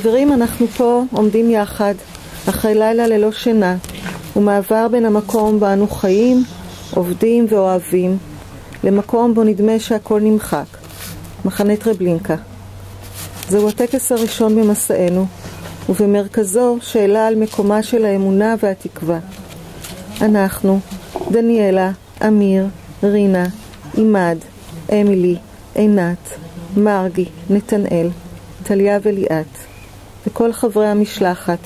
חברים, אנחנו פה עומדים יחד, אחרי לילה ללא שינה, ומעבר בין המקום בו אנו חיים, עובדים ואוהבים, למקום בו נדמה שהכל נמחק, מחנה טרבלינקה. זהו הטקס הראשון במסענו, ובמרכזו שאלה על מקומה של האמונה והתקווה. אנחנו, דניאלה, אמיר, רינה, עימד, אמילי, עינת, מרגי, נתנאל, טליה וליאת, וכל חברי המשלחת,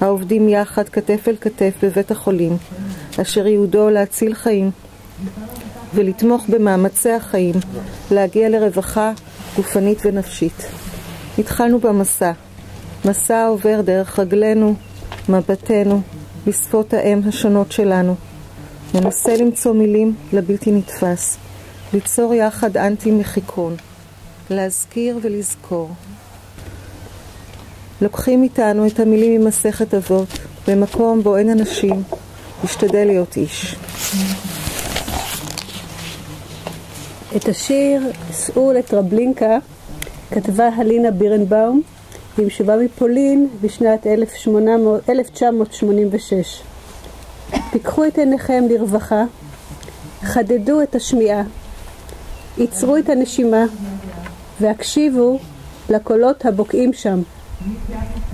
העובדים יחד כתף אל כתף בבית החולים, אשר ייעודו להציל חיים ולתמוך במאמצי החיים להגיע לרווחה גופנית ונפשית. התחלנו במסע, מסע העובר דרך רגלינו, מבטנו, בשפות האם השונות שלנו. ננסה למצוא מילים לבלתי נתפס, ליצור יחד אנטי מחיקון, להזכיר ולזכור. לוקחים איתנו את המילים ממסכת אבות, במקום בו אין אנשים, משתדל להיות איש. את השיר "סעו לטרבלינקה" כתבה הלינה בירנבאום עם שובה מפולין בשנת 1800, 1986. פיקחו את עיניכם לרווחה, חדדו את השמיעה, ייצרו את הנשימה והקשיבו לקולות הבוקעים שם,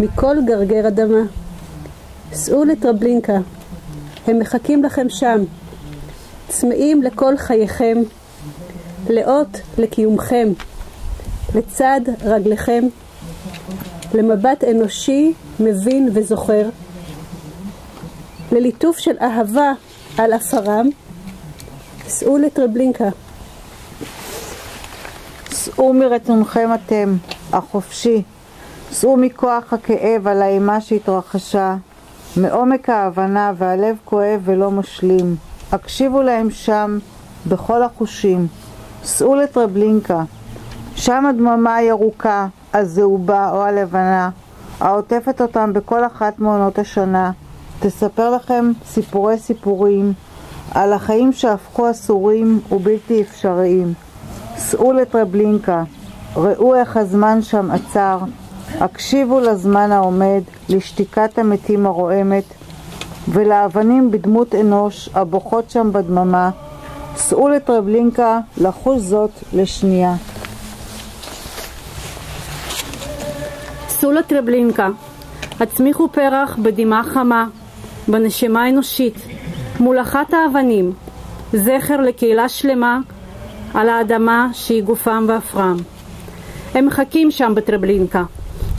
מכל גרגר אדמה. סעו לטרבלינקה, הם מחכים לכם שם, צמאים לכל חייכם, לאות לקיומכם, לצד רגליכם, למבט אנושי, מבין וזוכר, לליטוף של אהבה על עפרם, סעו לטרבלינקה. סעו מרצונכם אתם, החופשי, סעו מכוח הכאב על האימה שהתרחשה, מעומק ההבנה והלב כואב ולא משלים. הקשיבו להם שם בכל החושים. סעו לטרבלינקה, שם הדממה הירוקה, הזהובה או הלבנה, העוטפת אותם בכל אחת מעונות השנה, תספר לכם סיפורי סיפורים על החיים שהפכו אסורים ובלתי אפשריים. סעו לטרבלינקה, ראו איך הזמן שם עצר, הקשיבו לזמן העומד, לשתיקת המתים הרועמת, ולאבנים בדמות אנוש הבוכות שם בדממה, סעו לטרבלינקה לחוש זאת לשנייה. סעו לטרבלינקה, הצמיחו פרח בדמעה חמה, בנשימה אנושית, מול אחת האבנים, זכר לקהילה שלמה על האדמה שהיא גופם ועפרם. הם מחכים שם בטרבלינקה,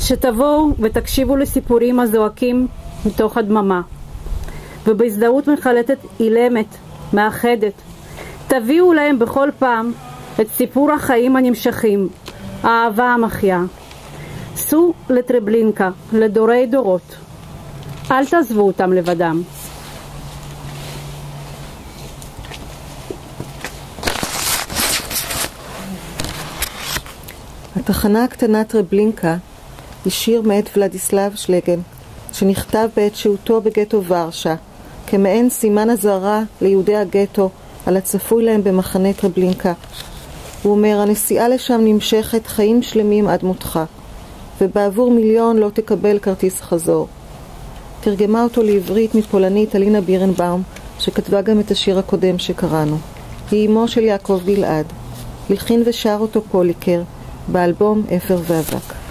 שתבואו ותקשיבו לסיפורים הזועקים מתוך הדממה. ובהזדהות מחלטת אילמת, מאחדת, תביאו להם בכל פעם את סיפור החיים הנמשכים, האהבה המחיה. סעו לטרבלינקה, לדורי דורות. אל תעזבו אותם לבדם. התחנה הקטנה טרבלינקה היא שיר מאת ולדיסלב שלגן, שנכתב בעת שהותו בגטו ורשה, כמעין סימן אזהרה ליהודי הגטו על הצפוי להם במחנה טרבלינקה. הוא אומר, הנסיעה לשם נמשכת חיים שלמים עד מותך, ובעבור מיליון לא תקבל כרטיס חזור. תרגמה אותו לעברית מפולנית אלינה בירנבאום, שכתבה גם את השיר הקודם שקראנו. היא אמו של יעקב גלעד. הלחין ושר אותו פוליקר, באלבום אפר ואבק.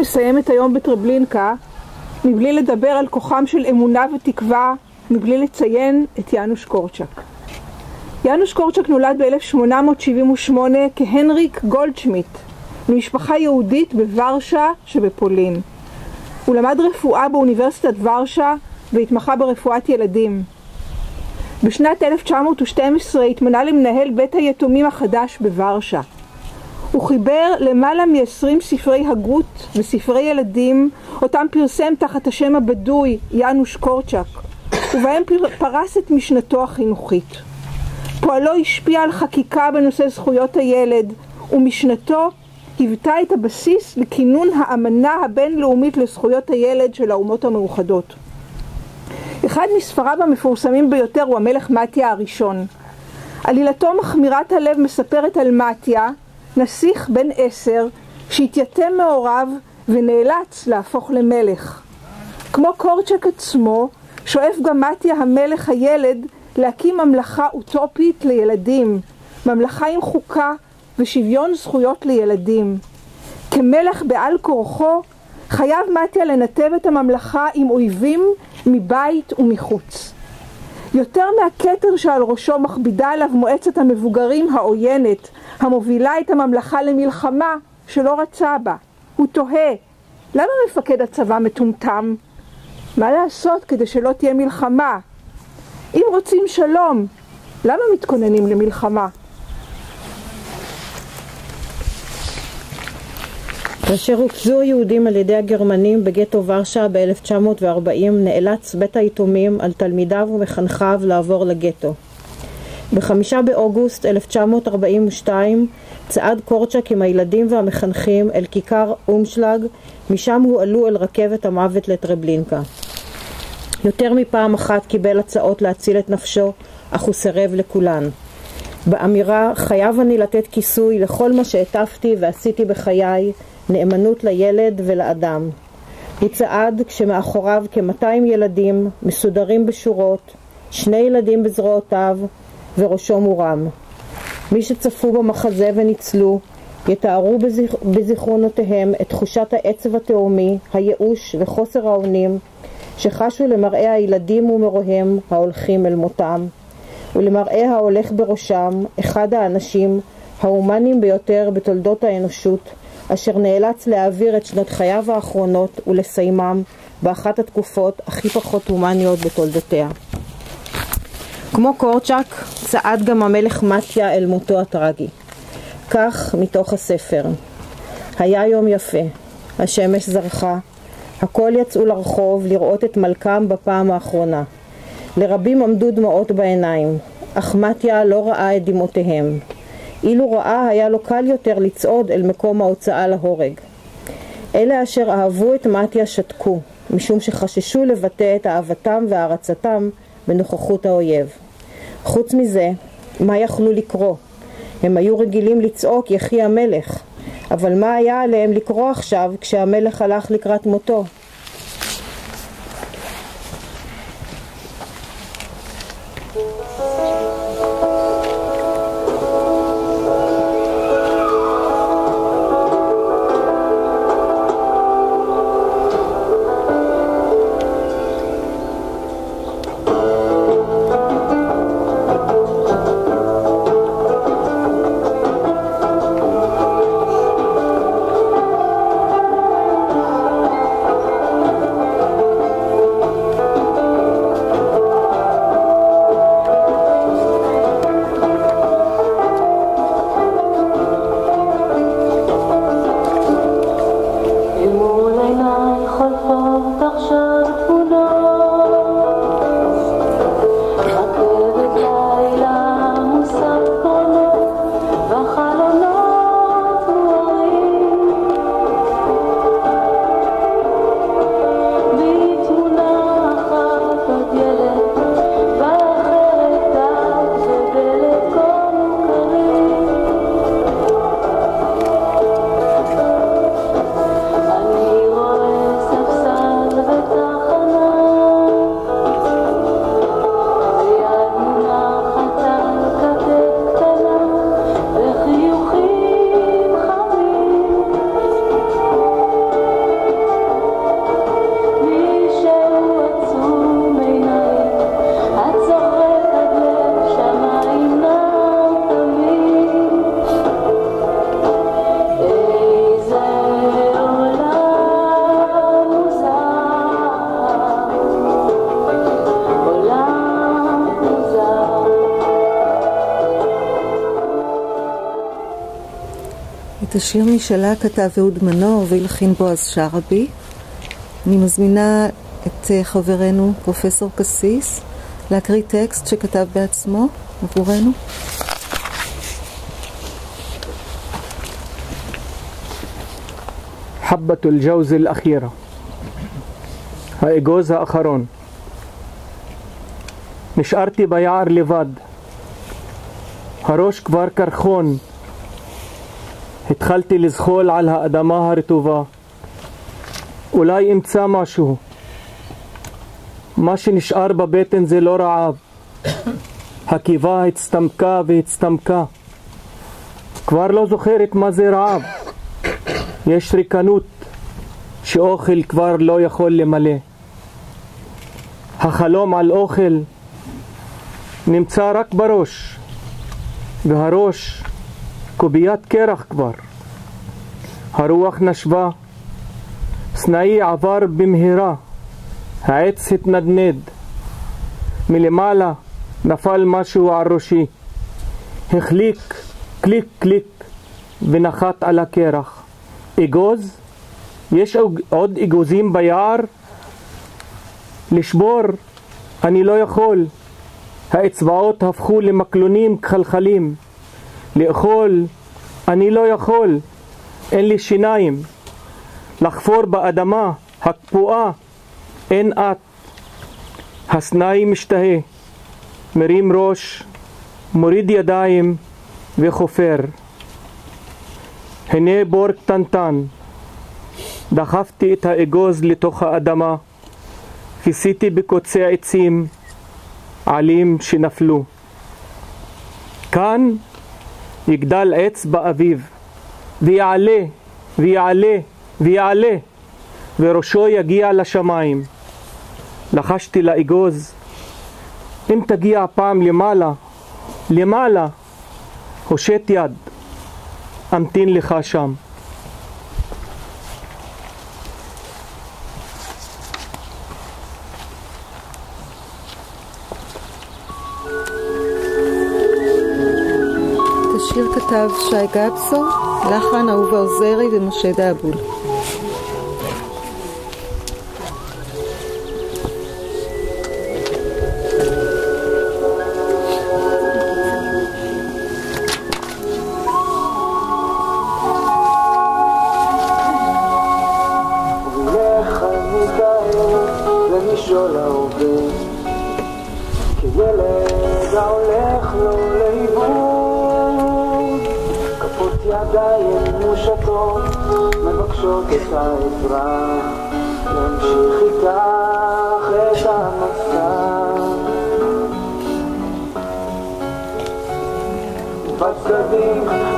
לסיים את היום בטרבלינקה מבלי לדבר על כוחם של אמונה ותקווה, מבלי לציין את יאנוש קורצ'אק. יאנוש קורצ'אק נולד ב-1878 כהנריק גולדשמיט, ממשפחה יהודית בוורשה שבפולין. הוא למד רפואה באוניברסיטת ורשה והתמחה ברפואת ילדים. בשנת 1912 התמנה למנהל בית היתומים החדש בוורשה. הוא חיבר למעלה מ-20 ספרי הגות וספרי ילדים, אותם פרסם תחת השם הבדוי יאנוש קורצ'אק, ובהם פר- פרס את משנתו החינוכית. פועלו השפיע על חקיקה בנושא זכויות הילד, ומשנתו היוותה את הבסיס לכינון האמנה הבינלאומית לזכויות הילד של האומות המאוחדות. אחד מספריו המפורסמים ביותר הוא המלך מתיה הראשון. עלילתו מחמירת הלב מספרת על מתיה, נסיך בן עשר, שהתייתם מהוריו ונאלץ להפוך למלך. כמו קורצ'ק עצמו, שואף גם מתיה המלך הילד להקים ממלכה אוטופית לילדים, ממלכה עם חוקה ושוויון זכויות לילדים. כמלך בעל כורחו, חייב מתיה לנתב את הממלכה עם אויבים מבית ומחוץ. יותר מהכתר שעל ראשו מכבידה עליו מועצת המבוגרים העוינת, המובילה את הממלכה למלחמה שלא רצה בה. הוא תוהה, למה מפקד הצבא מטומטם? מה לעשות כדי שלא תהיה מלחמה? אם רוצים שלום, למה מתכוננים למלחמה? כאשר רוכזו היהודים על ידי הגרמנים בגטו ורשה ב-1940 נאלץ בית היתומים על תלמידיו ומחנכיו לעבור לגטו. בחמישה באוגוסט 1942 צעד קורצ'ק עם הילדים והמחנכים אל כיכר אומשלג, משם הועלו אל רכבת המוות לטרבלינקה. יותר מפעם אחת קיבל הצעות להציל את נפשו, אך הוא סירב לכולן. באמירה חייב אני לתת כיסוי לכל מה שהטפתי ועשיתי בחיי, נאמנות לילד ולאדם. הוא צעד כשמאחוריו כ-200 ילדים מסודרים בשורות, שני ילדים בזרועותיו וראשו מורם. מי שצפו במחזה וניצלו, יתארו בזיכ... בזיכרונותיהם את תחושת העצב התהומי, הייאוש וחוסר האונים שחשו למראה הילדים ומרוהם ההולכים אל מותם, ולמראה ההולך בראשם אחד האנשים ההומניים ביותר בתולדות האנושות, אשר נאלץ להעביר את שנות חייו האחרונות ולסיימם באחת התקופות הכי פחות הומניות בתולדותיה. כמו קורצ'אק, צעד גם המלך מתיה אל מותו הטרגי. כך מתוך הספר: היה יום יפה, השמש זרחה, הכל יצאו לרחוב לראות את מלכם בפעם האחרונה. לרבים עמדו דמעות בעיניים, אך מתיה לא ראה את דמעותיהם. אילו ראה היה לו קל יותר לצעוד אל מקום ההוצאה להורג. אלה אשר אהבו את מתיה שתקו, משום שחששו לבטא את אהבתם והערצתם בנוכחות האויב. חוץ מזה, מה יכלו לקרוא? הם היו רגילים לצעוק יחי המלך, אבל מה היה עליהם לקרוא עכשיו כשהמלך הלך לקראת מותו? את השיר משלה כתב אהוד מנור והלחין בועז שרעבי. אני מזמינה את חברנו פרופסור קסיס להקריא טקסט שכתב בעצמו עבורנו. حبة الجوز الأخيرة האגוז האחרון נשארתי ביער לבד הראש כבר קרחון התחלתי לזחול על האדמה הרטובה. אולי אמצא משהו. מה שנשאר בבטן זה לא רעב. הקיבה הצטמקה והצטמקה. כבר לא זוכרת מה זה רעב. יש ריקנות שאוכל כבר לא יכול למלא. החלום על אוכל נמצא רק בראש, והראש קוביית קרח כבר. הרוח נשבה, סנאי עבר במהרה, העץ התנדנד. מלמעלה נפל משהו על ראשי, החליק קליק קליק ונחת על הקרח. אגוז? יש עוד אגוזים ביער? לשבור אני לא יכול. האצבעות הפכו למקלונים כחלחלים. לאכול אני לא יכול. אין לי שיניים. לחפור באדמה הקפואה אין את. הסנאי משתהה, מרים ראש, מוריד ידיים וחופר. הנה בור קטנטן. דחפתי את האגוז לתוך האדמה, כיסיתי בקוצי עצים עלים שנפלו. כאן יגדל עץ באביב, ויעלה, ויעלה, ויעלה, וראשו יגיע לשמיים. לחשתי לאגוז, אם תגיע פעם למעלה, למעלה, הושט יד, אמתין לך שם. כתב שי גבסו, לחן אהובה עוזרי ומשה דאבול.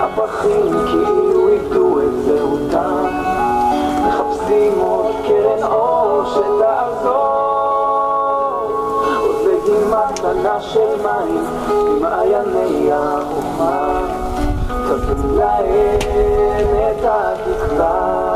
הפחים כאילו איבדו את זהותם. מחפשים עוד קרן אור שתעזור, עוד דגימה קטנה של מים ממעייני החוכמה. תביא להם את התקווה.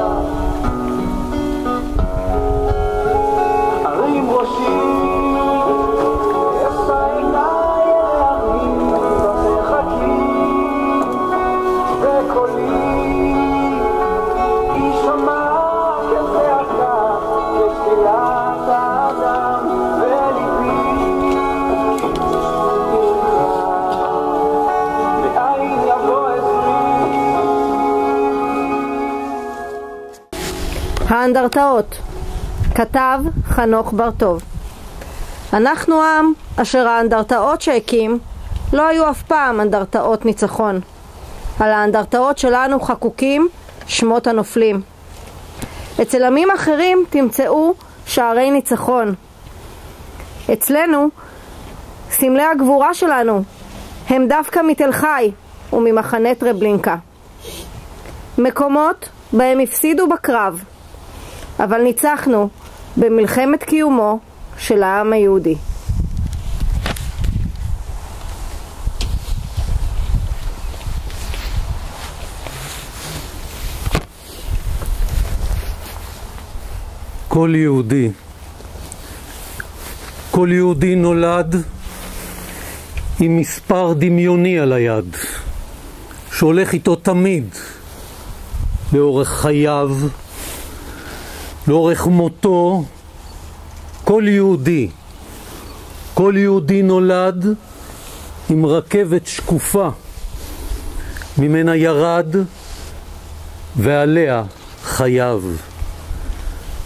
האנדרטאות כתב חנוך בר-טוב אנחנו עם אשר האנדרטאות שהקים לא היו אף פעם אנדרטאות ניצחון. על האנדרטאות שלנו חקוקים שמות הנופלים. אצל עמים אחרים תמצאו שערי ניצחון. אצלנו סמלי הגבורה שלנו הם דווקא מתל חי וממחנה טרבלינקה. מקומות בהם הפסידו בקרב, אבל ניצחנו במלחמת קיומו של העם היהודי. כל יהודי, כל יהודי נולד עם מספר דמיוני על היד, שהולך איתו תמיד, לאורך חייו, לאורך מותו. כל יהודי, כל יהודי נולד עם רכבת שקופה, ממנה ירד ועליה חייו.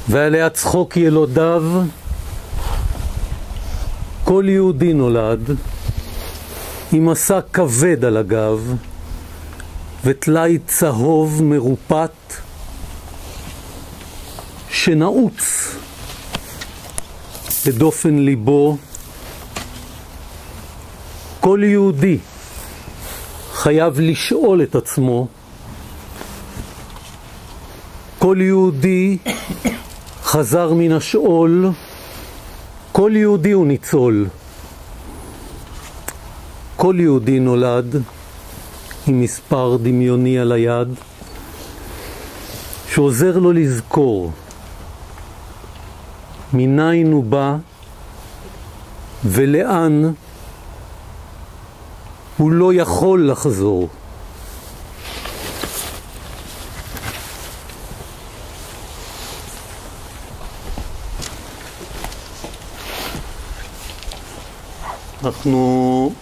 ועליה צחוק ילודיו. כל יהודי נולד עם מסע כבד על הגב וטלאי צהוב מרופט שנעוץ בדופן ליבו. כל יהודי חייב לשאול את עצמו כל יהודי חזר מן השאול, כל יהודי הוא ניצול. כל יהודי נולד עם מספר דמיוני על היד, שעוזר לו לזכור מניין הוא בא ולאן הוא לא יכול לחזור. אנחנו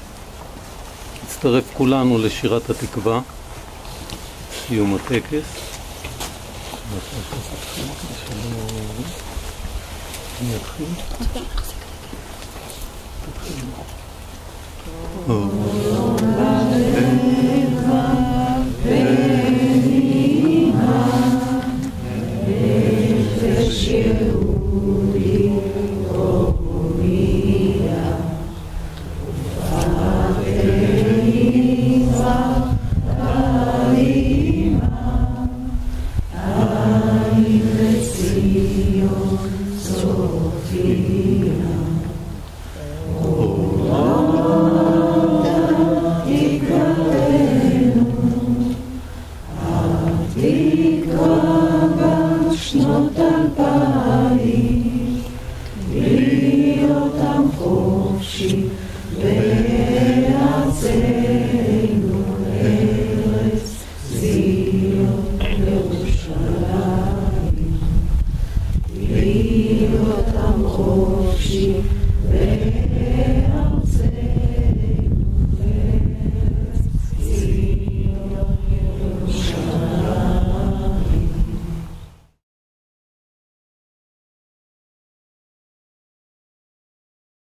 נצטרף כולנו לשירת התקווה, סיום הטקס. 喷点黑的。不喷就。哦。